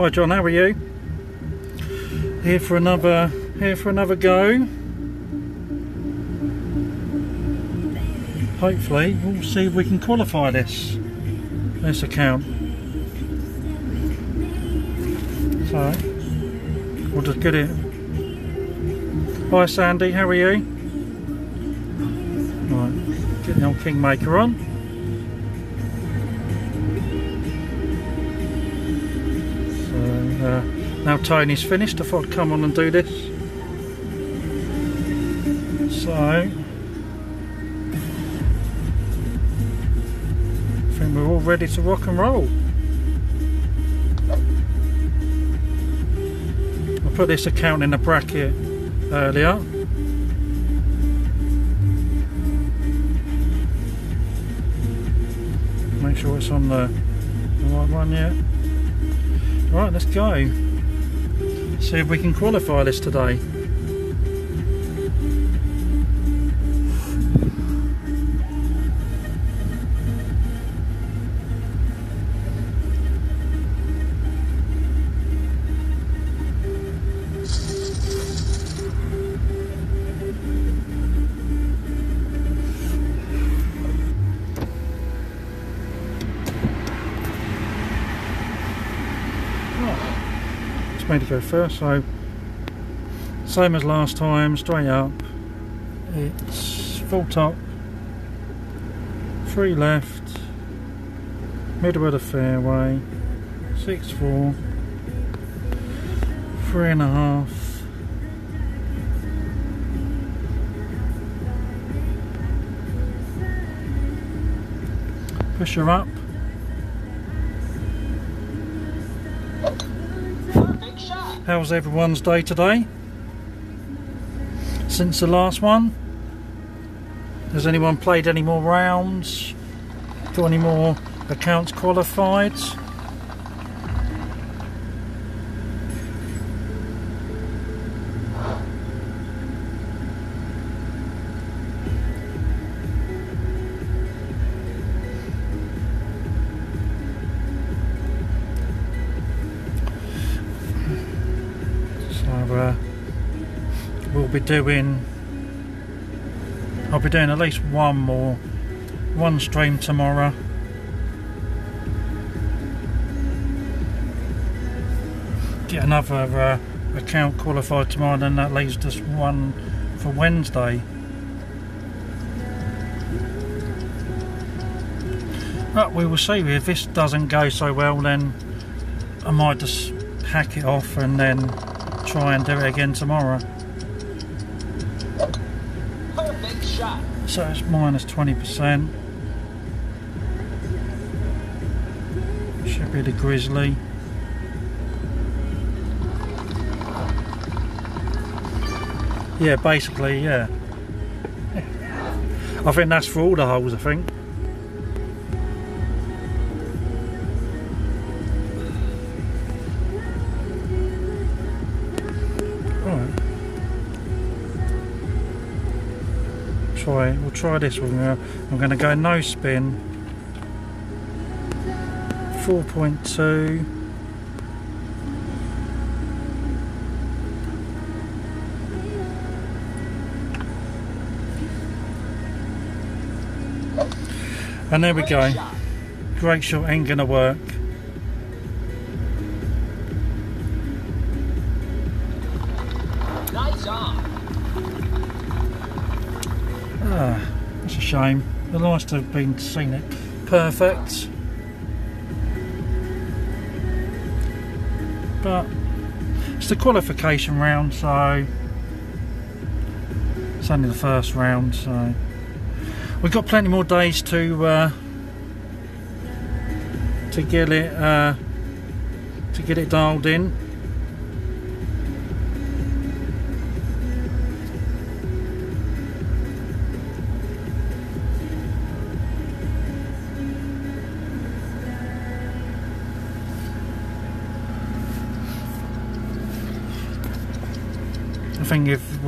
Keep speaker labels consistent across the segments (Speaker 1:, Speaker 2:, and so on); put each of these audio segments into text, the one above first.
Speaker 1: Hi John, how are you? Here for another here for another go. Hopefully we'll see if we can qualify this this account. So we'll just get it. Hi Sandy, how are you? Right, get the old Kingmaker on. Tony's finished, I thought I'd come on and do this. So, I think we're all ready to rock and roll. I put this account in a bracket earlier. Make sure it's on the, right one, yeah. Right, let's go. See if we can qualify this today. Go first so same as last time straight up. It's full top three left middle of the fairway six four three and a half. Push her up How's everyone's day today? Since the last one? Has anyone played any more rounds? Got any more accounts qualified? Doing I'll be doing at least one more one stream tomorrow. Get another uh, account qualified tomorrow and then that leaves just one for Wednesday. But we will see. If this doesn't go so well then I might just hack it off and then try and do it again tomorrow. Perfect shot. So it's minus 20%. Should be the Grizzly. Yeah, basically, yeah. I think that's for all the holes, I think. Try we'll try this one. I'm going to go no spin. 4.2 and there we go. Great shot. Ain't gonna work To have been seen it perfect. But it's the qualification round, so it's only the first round, so we've got plenty more days to uh, to get it uh, to get it dialed in.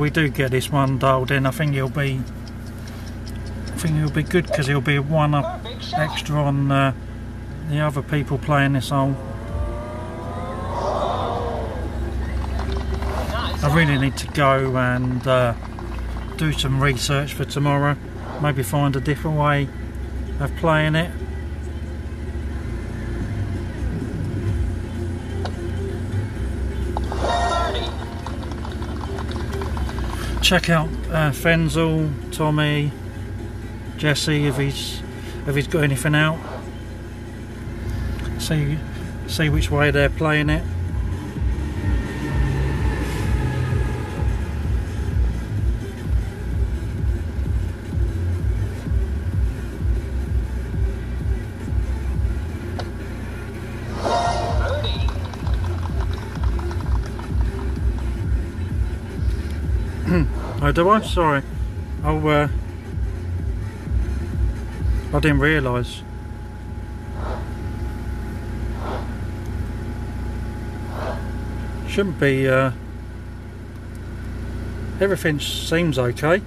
Speaker 1: we do get this one dialed in, I think he'll be, I think he'll be good because he'll be one up extra on uh, the other people playing this hole. I really need to go and uh, do some research for tomorrow. Maybe find a different way of playing it. Check out uh, Fenzel, Tommy, Jesse if he's if he's got anything out. See see which way they're playing it. Do I? Sorry. Oh, uh, I didn't realise. Shouldn't be, uh, everything seems okay.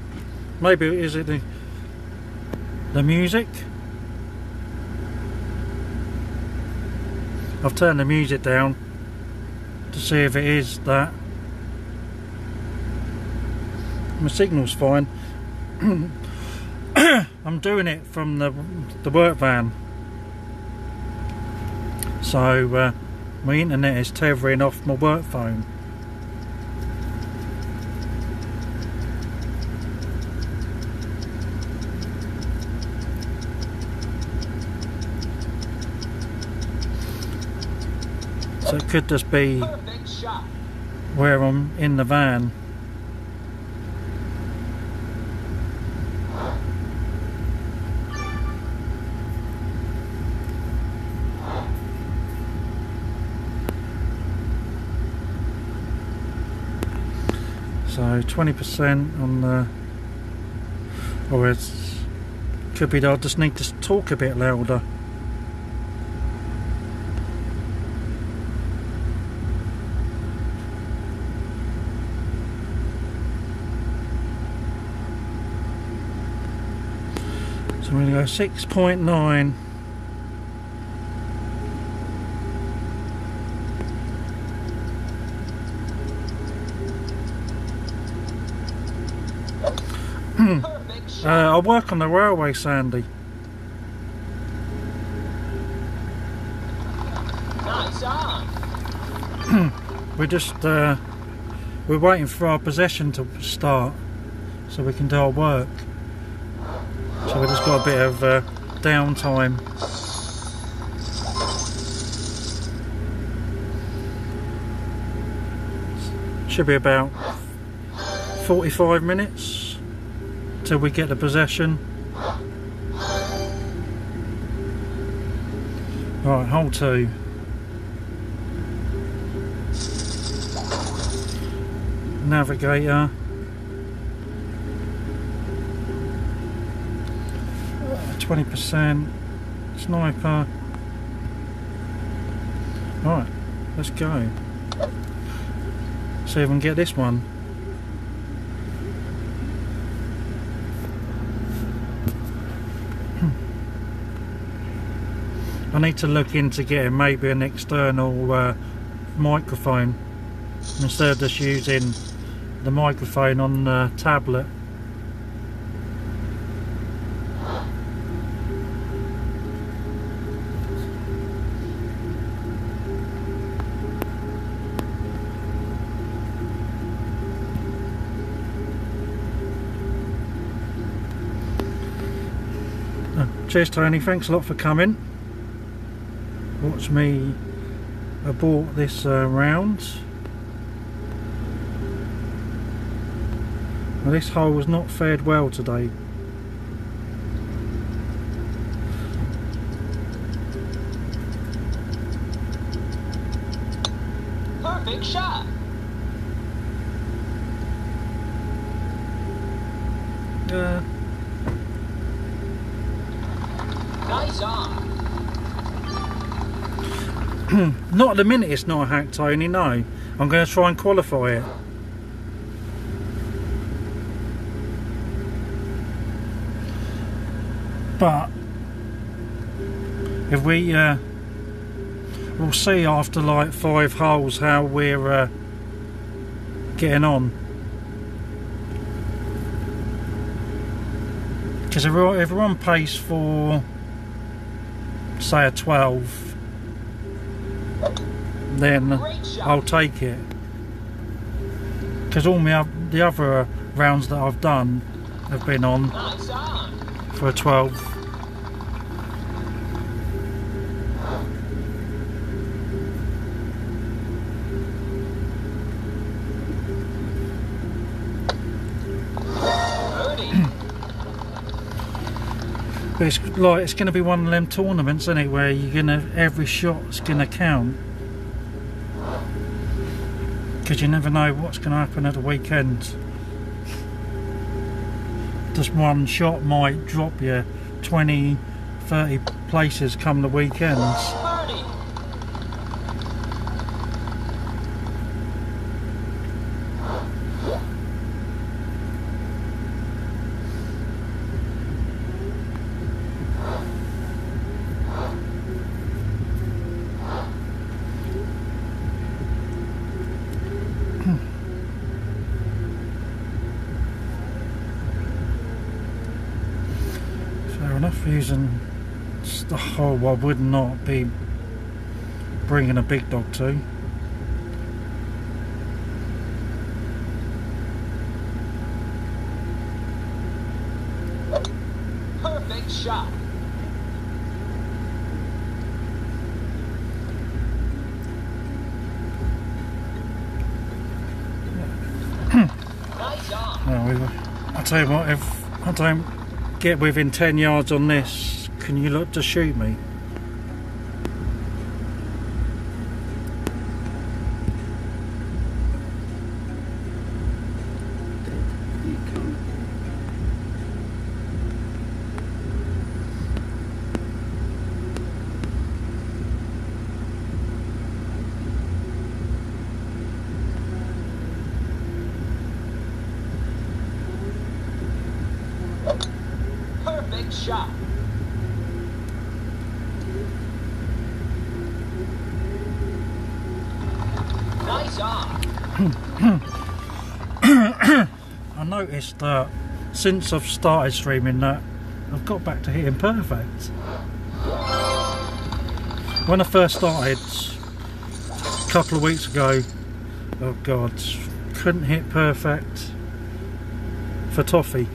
Speaker 1: Maybe is it the, the music? I've turned the music down to see if it is that. My signal's fine. I'm doing it from the the work van. So uh, my internet is tethering off my work phone. So it could just be where I'm in the van. So 20% on the, or it's, could be that I just need to talk a bit louder. So I'm going to go 6.9 uh, I work on the railway, Sandy.
Speaker 2: Nice.
Speaker 1: We're just uh, we're waiting for our possession to start so we can do our work. So we've just got a bit of uh, downtime. Should be about 45 minutes till we get the possession. Right, hold two. Navigator. Twenty percent sniper. Right, let's go. See if we can get this one. I need to look into getting maybe an external uh, microphone instead of just using the microphone on the tablet. Uh, Cheers Tony, thanks a lot for coming. Watch me abort this uh, round. Well, this hole was not fared well today.
Speaker 2: Perfect shot.
Speaker 1: Uh,
Speaker 2: Nice on.
Speaker 1: not the minute it's not a hack Tony, no. I'm going to try and qualify it. But if we uh, we'll see after like five holes how we're uh, getting on. Because if we're on pace for, say, a 12, then I'll take it. Because all my, the other rounds that I've done have been on for a 12. But it's like it's going to be one of them tournaments, isn't it, where you're gonna every shot's going to count. Because you never know what's going to happen at the weekend. Just one shot might drop you 20, 30 places come the weekends.
Speaker 2: Birdie.
Speaker 1: Fair enough, using the hole I would not be bringing a big dog to.
Speaker 2: Perfect shot.
Speaker 1: we, I tell you what, if I don't get within 10 yards on this, can you look to shoot me?
Speaker 2: Perfect shot. Nice on.
Speaker 1: I noticed that since I've started streaming that I've got back to hitting perfect. When I first started a couple of weeks ago, oh god, couldn't hit perfect for toffee.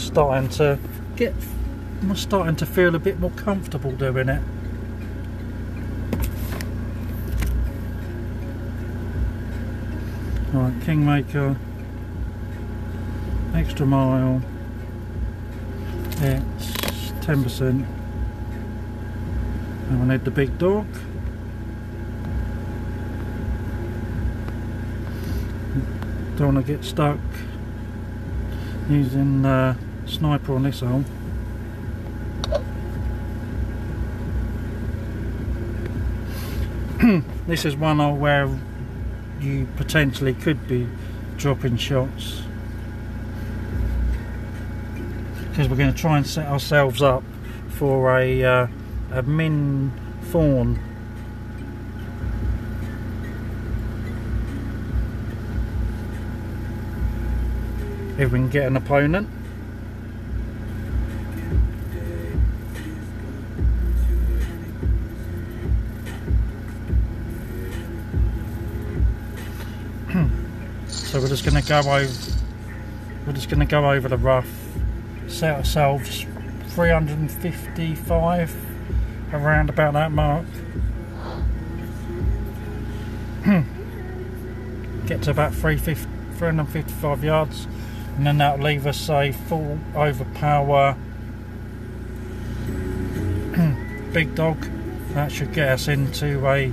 Speaker 1: Starting to get I'm starting to feel a bit more comfortable doing it. Right, Kingmaker, extra mile, it's 10%. And I need the big dog. Don't want to get stuck using uh, sniper on this hole. this is one where you potentially could be dropping shots. Because we're going to try and set ourselves up for a uh, a min thorn if we can get an opponent just going to go over. We're just going to go over the rough. Set ourselves 355 around about that mark. Hmm. Get to about 350, 355 yards, and then that'll leave us a full overpower hmm. big dog. That should get us into a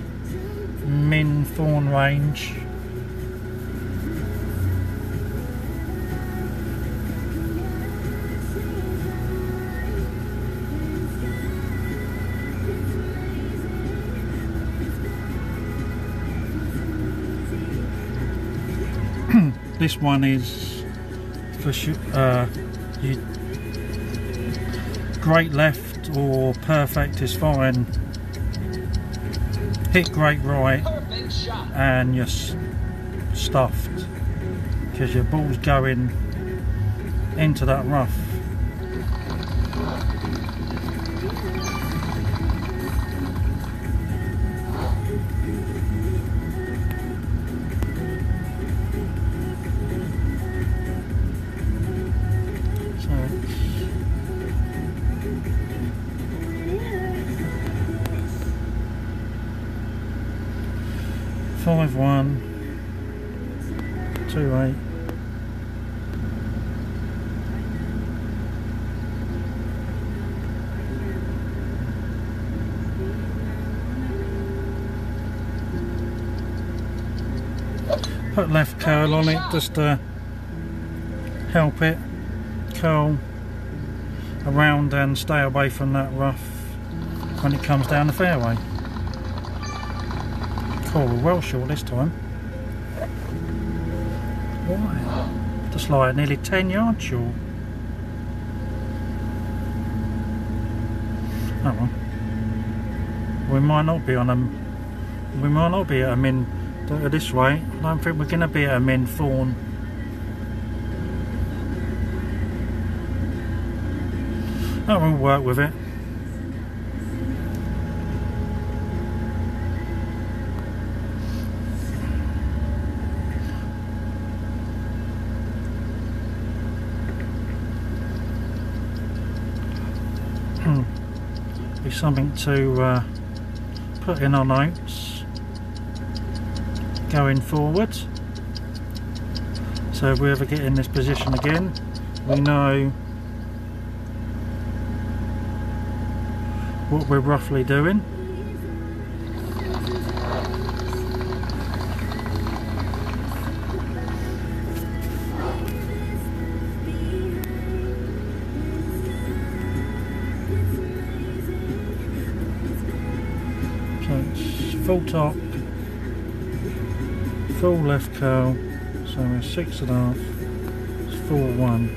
Speaker 1: min Thorn range. This one is for sure uh, you, great left or perfect is fine. Hit great right and you're stuffed because your ball's going into that rough. Five one two eight. Put left curl on it just to help it curl around and stay away from that rough when it comes down the fairway. Cool, we're well short this time. Why? Just like nearly 10 yards short. Oh well. We might not be on them. We might not be at a min this way. I don't think we're going to be at a min fawn. That will work with it. Hmm. Be something to uh, put in our notes going forward. So if we ever get in this position again, we know what we're roughly doing. Full top, full left curl, so we're six and a half, it's four one.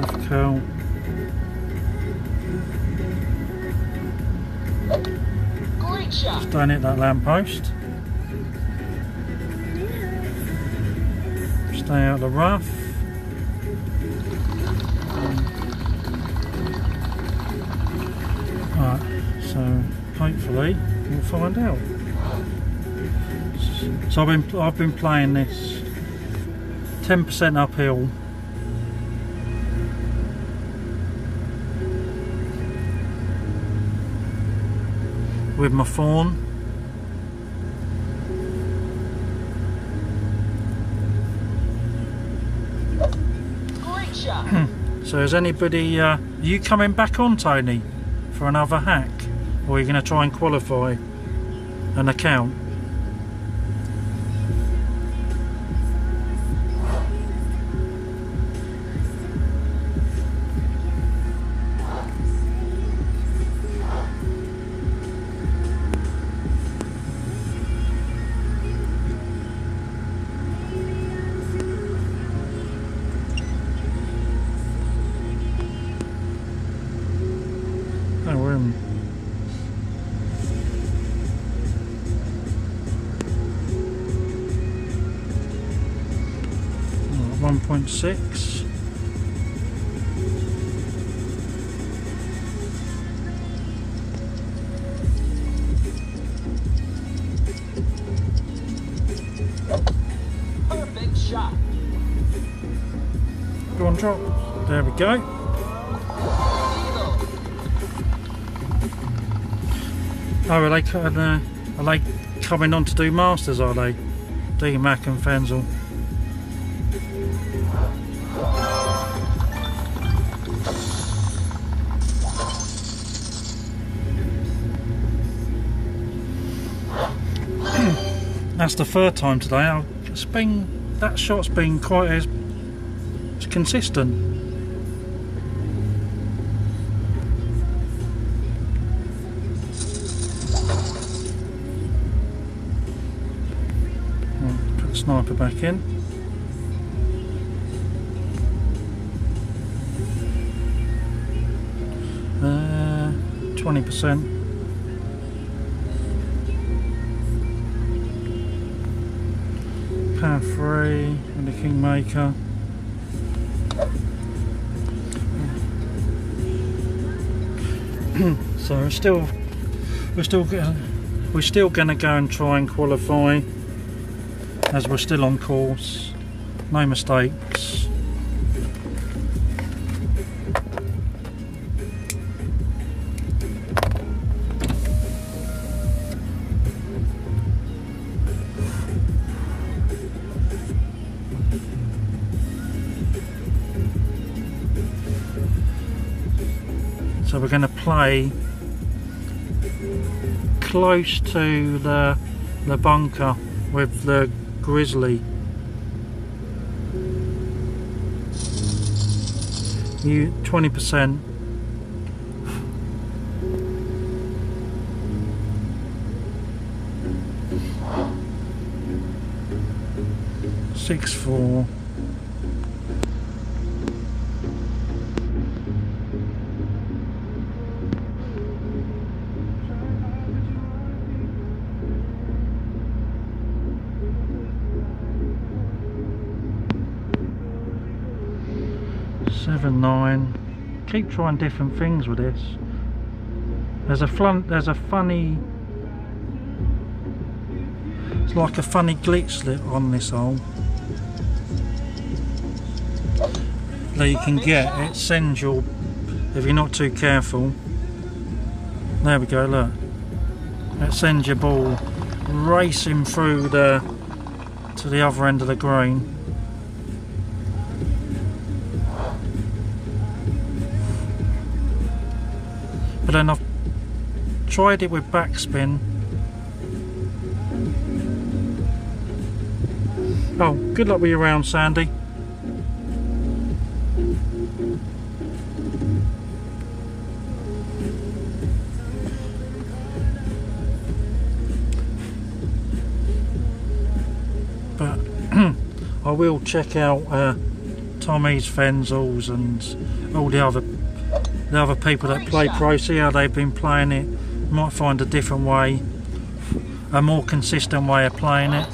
Speaker 1: Left curl,
Speaker 2: Great
Speaker 1: don't hit that lamppost. Stay out of the rough. We'll find out. So I've been I've been playing this 10% uphill. With my phone. So is anybody, uh, you coming back on Tony for another hack? Or you're going to try and qualify an account?
Speaker 2: Perfect shot.
Speaker 1: Go on, drop. There we go. Oh, are they, uh, are they coming on to do Masters, are they? Do Mac and Fenzel. that's the third time today. I'll, it's been that shot's been quite as consistent. Put the sniper back in. Uh, 20%. 3 and the Kingmaker. so we're still we're still we're still going to go and try and qualify as we're still on course no mistakes close to the the bunker with the grizzly. You 20% six four trying different things with this. There's a fun there's a funny it's like a funny glitch lit on this hole that you can get. It sends your if you're not too careful there we go look. It sends your ball racing through the to the other end of the green but then I've tried it with backspin. Oh, good luck with your round, Sandy. But I will check out uh, Tommy's Fenzels and all the other the other people that play pro, see how they've been playing it. Might find a different way, a more consistent way of playing it.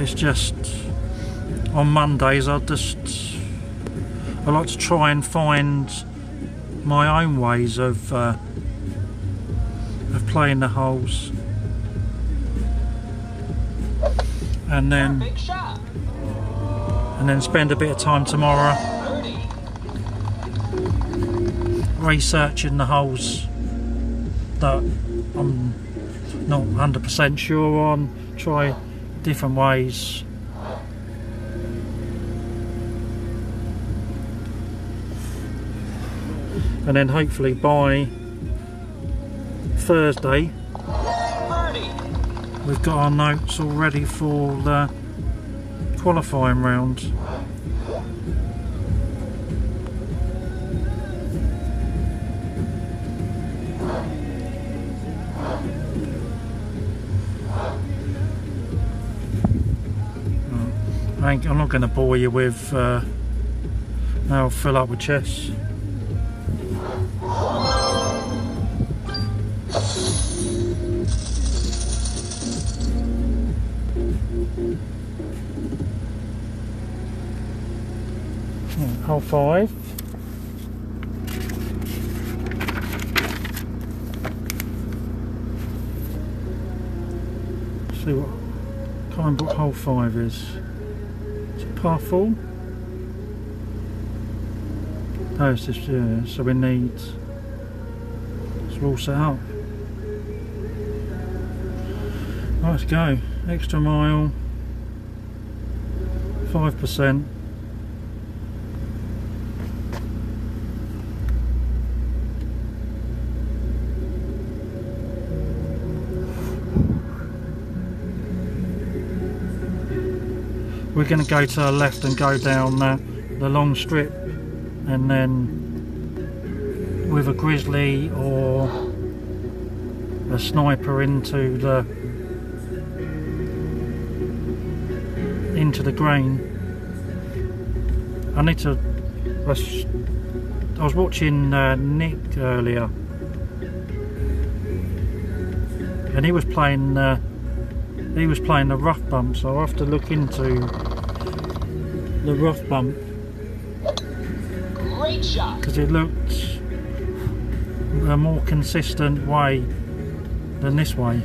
Speaker 1: It's just on Mondays I just I like to try and find my own ways of uh, of playing the holes, and then and then spend a bit of time tomorrow researching the holes that I'm not 100% sure on, try different ways. And then hopefully by Thursday. We've got our notes all ready for the qualifying round. Ain't, I'm not going to bore you with. Uh, now I'll fill up with chess. hole 5 see what time what hole 5 is. It's a par 4 oh it's just, yeah, so we need it's all set up. Right, let's go extra mile. 5% going to go to the left and go down uh, the long strip and then with a grizzly or a sniper into the into the grain. I need to. I was, I watching uh, Nick earlier, and he was playing. Uh, he was playing the rough bump, so I'll have to look into the rough bump
Speaker 2: Great shot.
Speaker 1: because it looked a more consistent way than this way.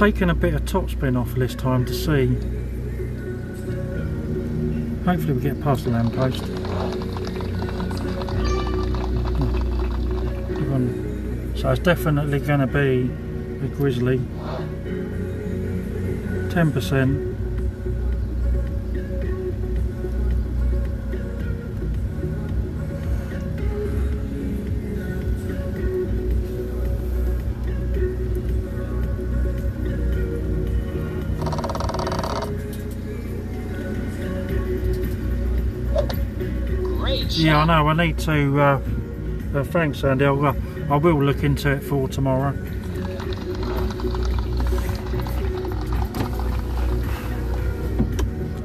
Speaker 1: Taking a bit of topspin off this time to see. Hopefully we get past the lamppost. So it's definitely going to be a grizzly. 10%. Yeah, I know. I need to. Uh, uh, thanks, Andy. I'll, uh, I will look into it for tomorrow.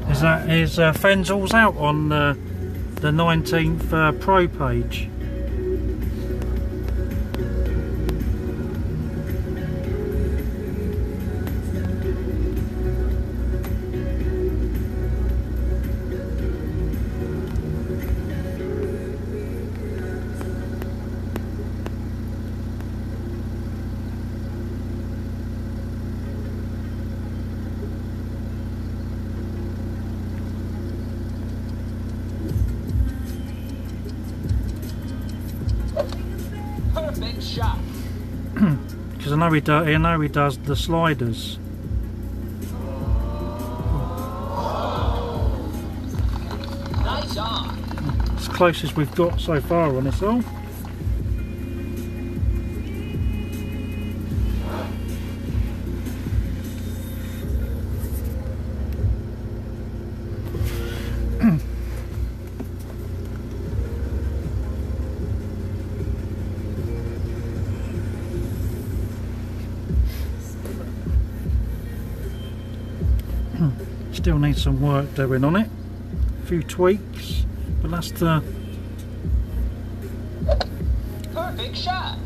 Speaker 1: Is that is uh, Fenzels out on uh, the nineteenth uh, pro page? Know he does. I know he does the sliders.
Speaker 2: Nice on.
Speaker 1: It's closest we've got so far on this all. Some work doing on it. A few tweaks, but that's the
Speaker 2: Perfect shot.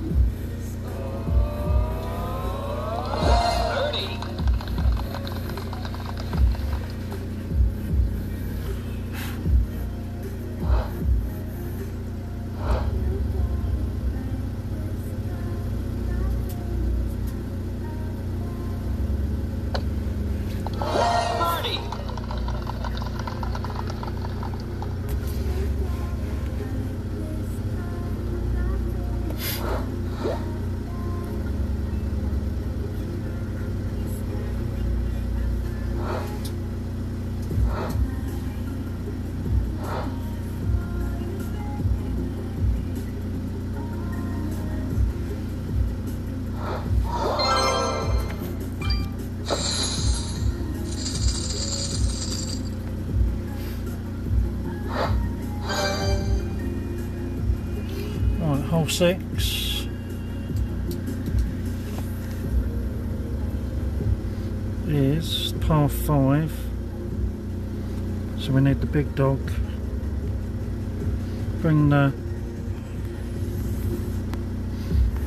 Speaker 1: Big dog. Bring the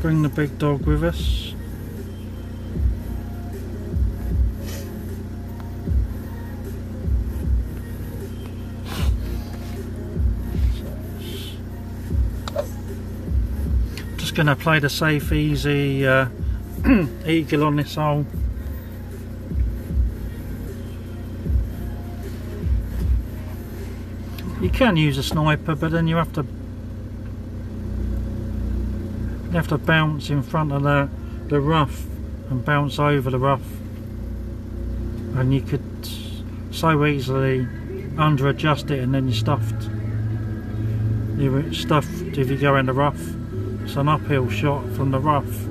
Speaker 1: bring the big dog with us. Just gonna play the safe, easy uh, eagle on this hole. You can use a sniper, but then you have to you have to bounce in front of the the rough and bounce over the rough, and you could so easily under adjust it, and then you're stuffed. You're stuffed if you go in the rough. It's an uphill shot from the rough.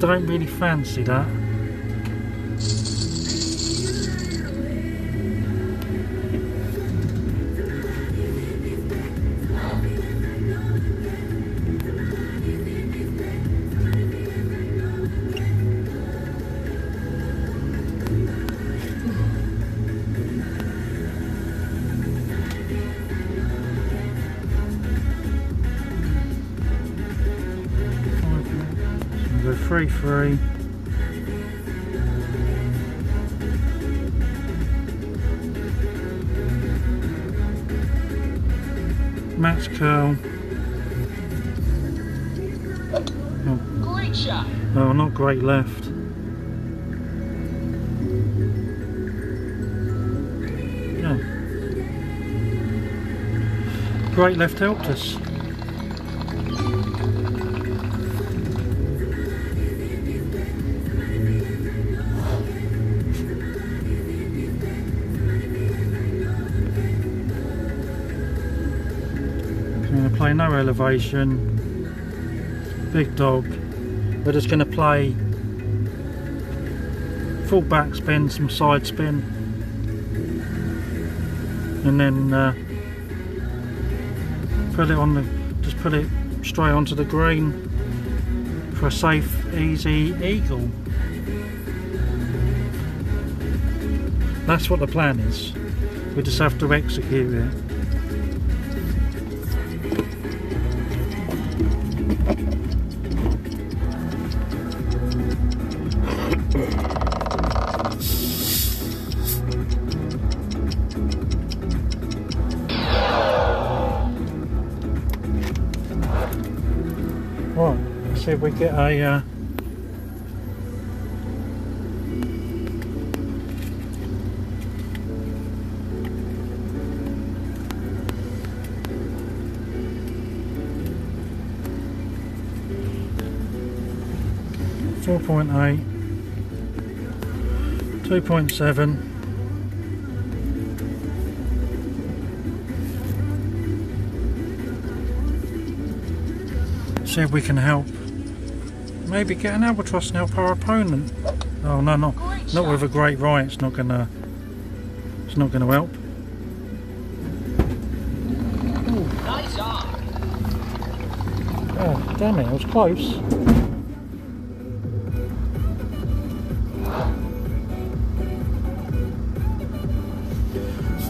Speaker 1: Don't really fancy that. Three. Max curl.
Speaker 2: Great shot.
Speaker 1: Oh, not great left. Yeah. Great left helped us. Play no elevation. Big dog. We're just going to play full back spin, some side spin, and then uh, put it on the, just put it straight onto the green for a safe, easy eagle. That's what the plan is. We just have to execute it. Get a. Uh, Four point eight, two point seven, see if we can help. Maybe get an albatross help our opponent. Oh no, no,
Speaker 2: Great
Speaker 1: not with a great right. It's not gonna. It's not gonna help.
Speaker 2: Nice.
Speaker 1: Oh, damn it! I was close.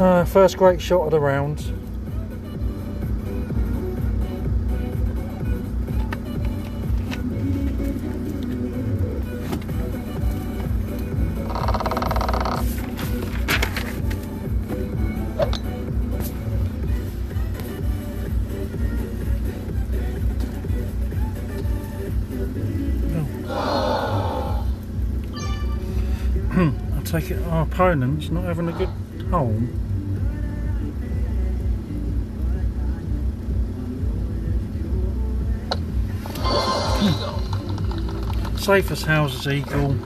Speaker 1: Uh, first great shot of the round. Opponent's not having a good hole. Hmm. Safest house is eagle.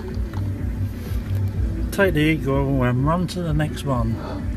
Speaker 1: Take the eagle and run to the next one.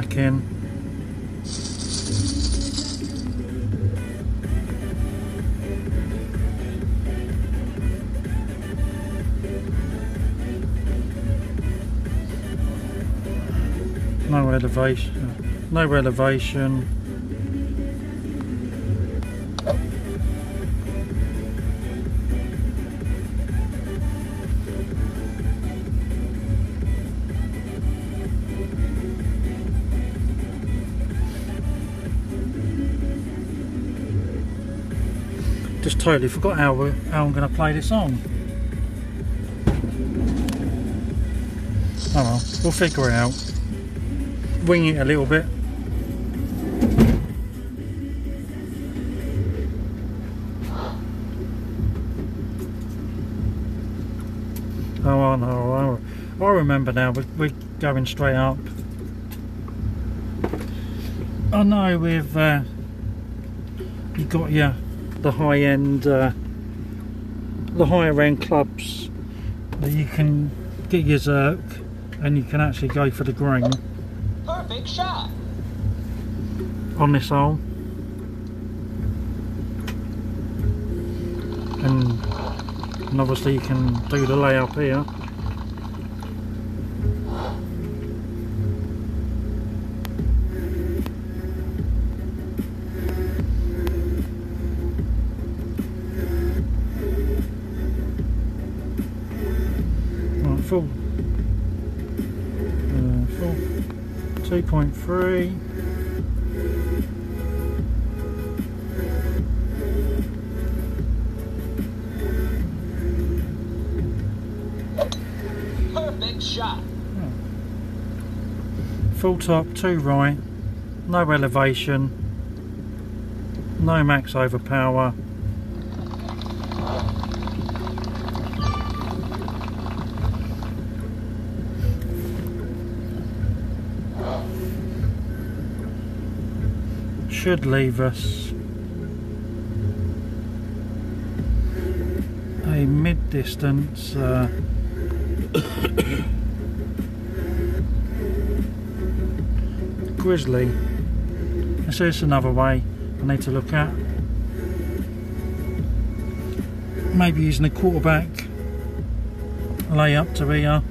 Speaker 1: Back in. No elevation. No elevation. Totally forgot how, how I'm going to play this on. Oh well, we'll figure it out. Wing it a little bit. Oh, I know. I, remember now. We're, we're going straight up. I know we've uh, you got your the high end, uh, the higher end clubs that you can get your Zerk and you can actually go for the green
Speaker 2: Perfect shot.
Speaker 1: on this hole. And, and obviously you can do the layup here. Full top, two right, no elevation, no max overpower. Should leave us a mid distance. Uh, Grizzly. This is another way I need to look at. Maybe using a quarterback lay up to here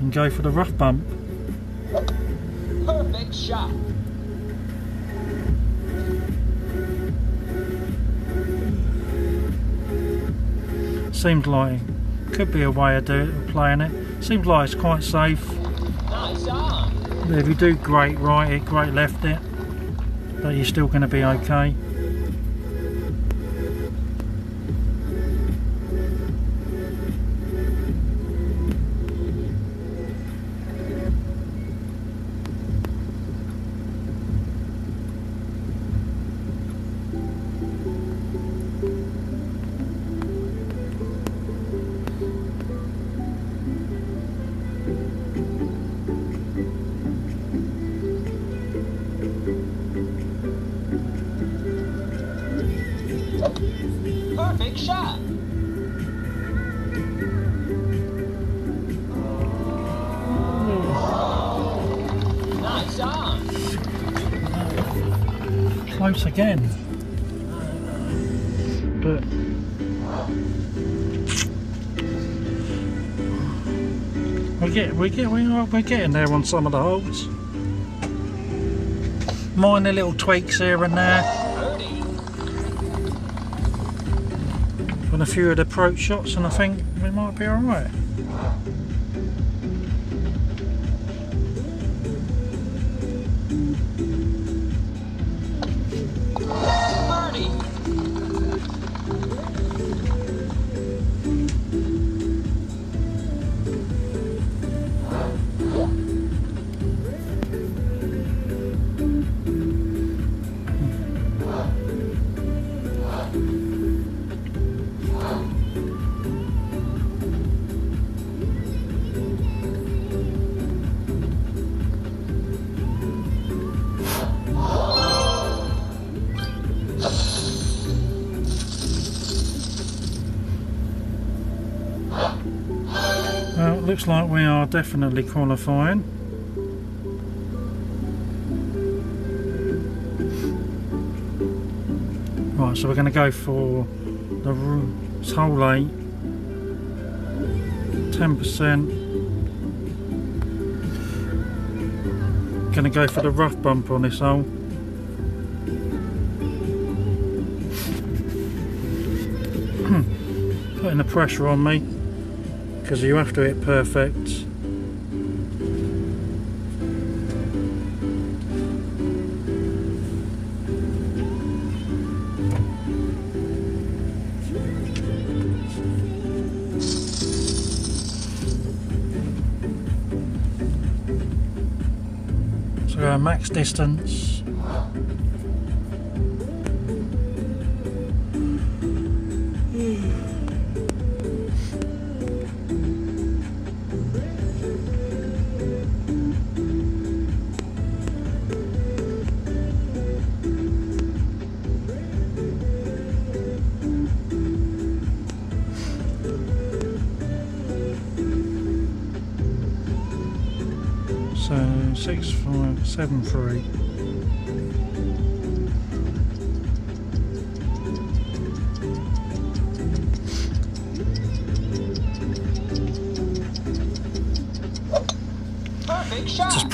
Speaker 1: and go for the rough bump.
Speaker 2: Perfect shot.
Speaker 1: Seems like could be a way of, do, of playing it. Seems like it's quite safe. If you do great right it, great left it, that you're still going to be okay. Again. But we get we get we are we're getting there on some of the holes. Minor little tweaks here and there. On a few of the approach shots and I think we might be alright. Looks like we are definitely qualifying. Right, so we're going to go for the it's hole 8, 10%. Going to go for the rough bump on this hole. Putting the pressure on me because you have to hit perfect. So
Speaker 2: our max
Speaker 1: distance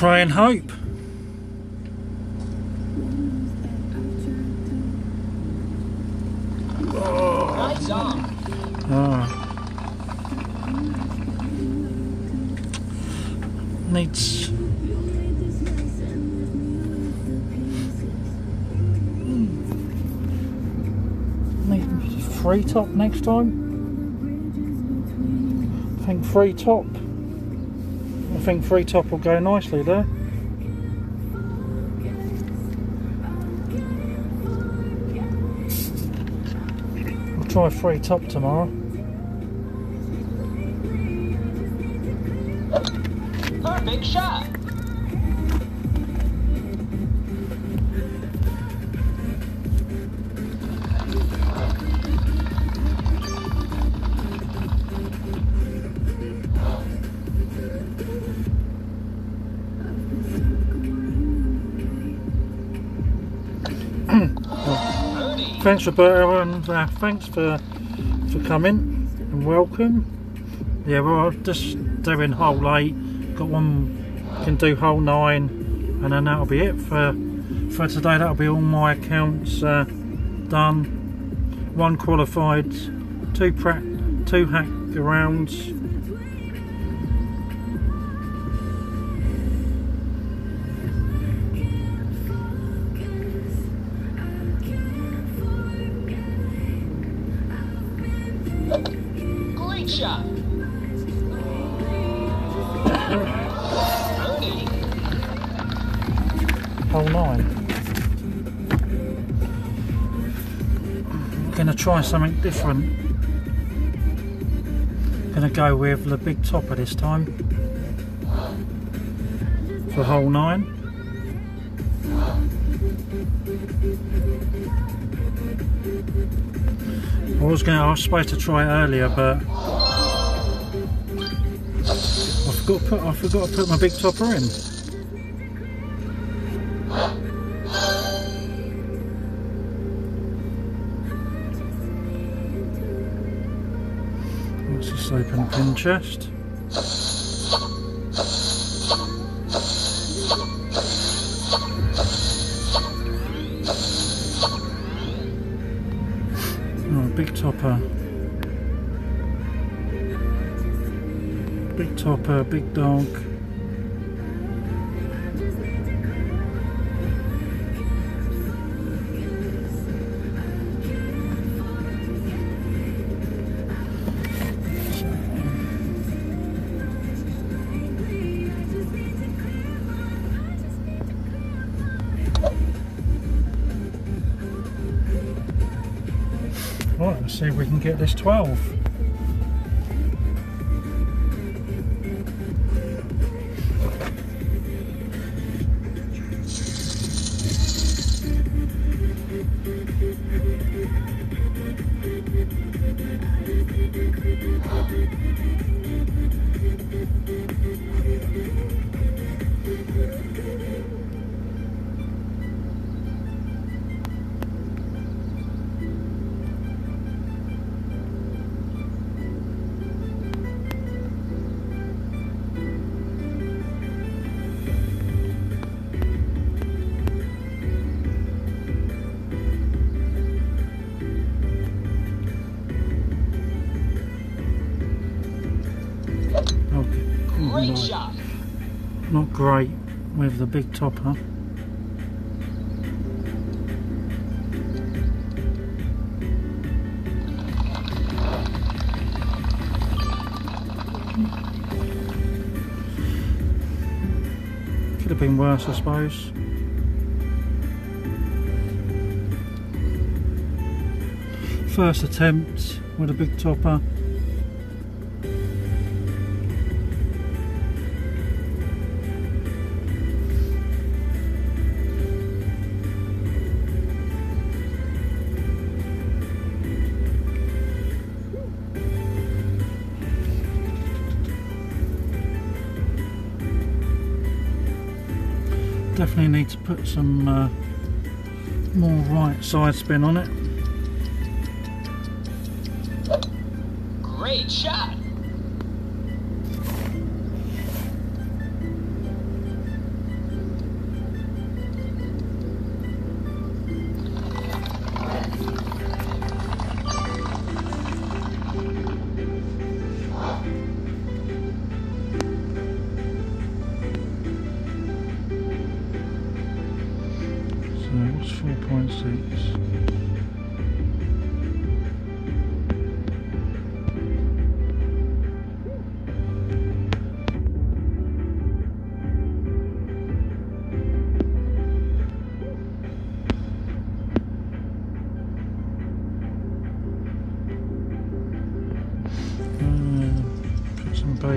Speaker 1: pray and hope. Ah. Needs. Need free top next time. I think free top. I think free top will go nicely there. I'll try free top tomorrow. Thanks Roberto and uh, thanks for for coming and welcome. Yeah, we're just doing hole eight. Got one can do hole nine, and then that'll be it for for today. That'll be all my accounts uh, done. One qualified, two prac, two hack rounds. Hole nine. Gonna try something different. Gonna go with the big topper this time for hole nine. I was going. To, I was supposed to try it earlier, but I forgot. Put, I forgot to put my big topper in. Chest. Oh, big topper. Big topper, big dog. Can get this 12.
Speaker 2: Great
Speaker 1: with the big topper. Could have been worse, I suppose. First attempt with a big topper. Definitely need to put some uh, more right side spin on it.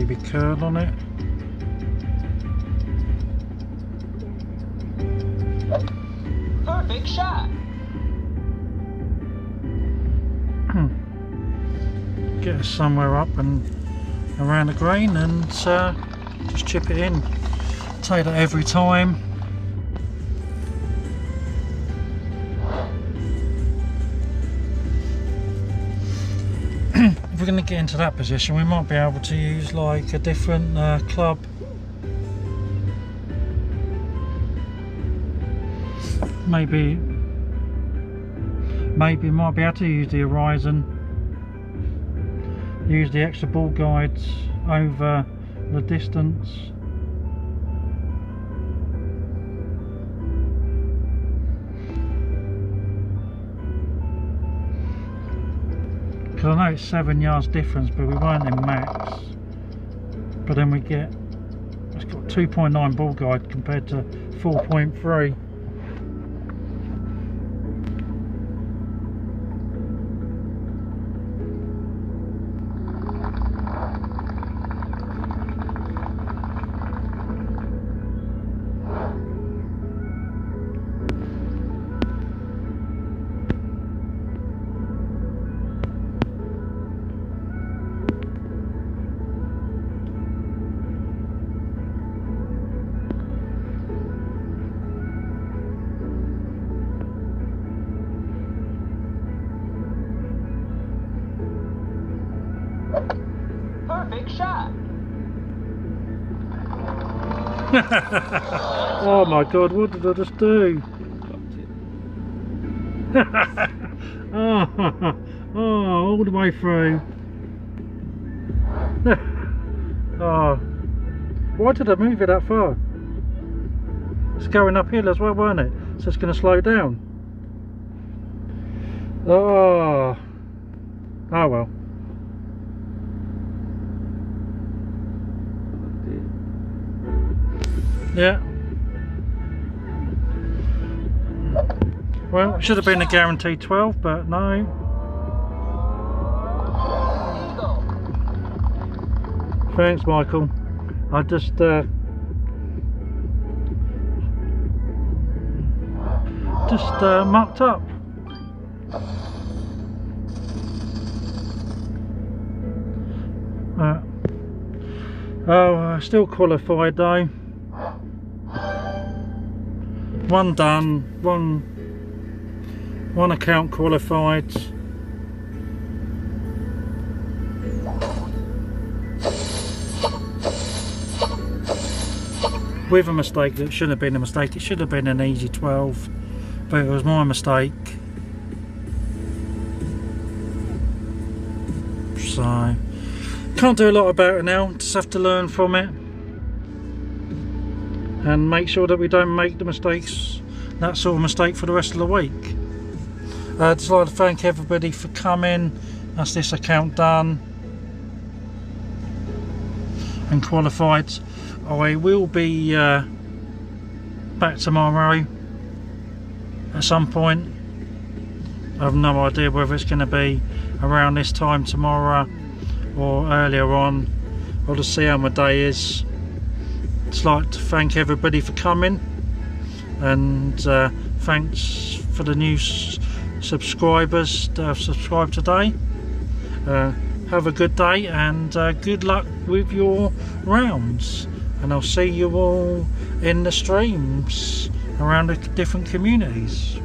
Speaker 1: Baby curl on it.
Speaker 2: Perfect shot.
Speaker 1: get us somewhere up and around the green and uh, just chip it in. Take that every time. To get into that position, we might be able to use like a different uh, club. Maybe, maybe might be able to use the Horizon use the extra ball guides over the distance because I know it's seven yards difference but we weren't in max. But then we get it's got 2.9 ball guide compared to 4.3 my god what did I just do oh, oh, all the way through. oh, why did I move it that far? It's going uphill as well, weren't it? So it's going to slow down. Oh, should have been a guaranteed 12, but no. Thanks, Michael. I just uh, just uh, mucked up. Uh, oh, uh, still qualified though. One done. One one account qualified. with a mistake that shouldn't have been a mistake. It should have been an easy 12, but it was my mistake. So, can't do a lot about it now, just have to learn from it. And make sure that we don't make the mistakes, that sort of mistake for the rest of the week. Uh, just like to thank everybody for coming. That's this account done. And qualified. I will be uh, back tomorrow at some point. I have no idea whether it's going to be around this time tomorrow or earlier on. I'll just see how my day is. Just like to thank everybody for coming and uh, thanks for the new s- subscribers that have subscribed today. Uh, have a good day and uh, good luck with your rounds. And I'll see you all in the streams around the different communities.